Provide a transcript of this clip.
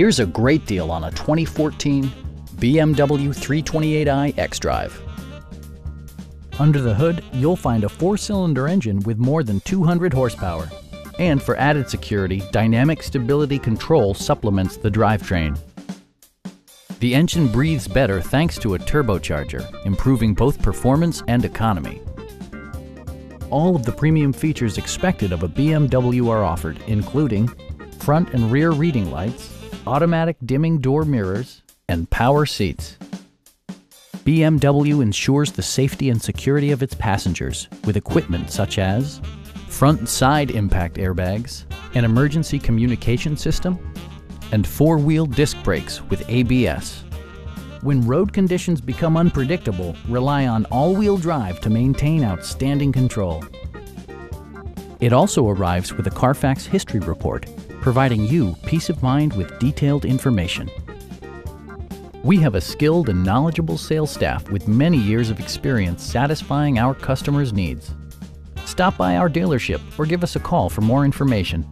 Here's a great deal on a 2014 BMW 328i xDrive. Under the hood, you'll find a four-cylinder engine with more than 200 horsepower. And for added security, Dynamic Stability Control supplements the drivetrain. The engine breathes better thanks to a turbocharger, improving both performance and economy. All of the premium features expected of a BMW are offered, including front and rear reading lights, automatic dimming door mirrors, and power seats. BMW ensures the safety and security of its passengers with equipment such as front and side impact airbags, an emergency communication system, and four-wheel disc brakes with ABS. When road conditions become unpredictable, rely on all-wheel drive to maintain outstanding control. It also arrives with a Carfax history report, providing you peace of mind with detailed information. We have a skilled and knowledgeable sales staff with many years of experience satisfying our customers' needs. Stop by our dealership or give us a call for more information.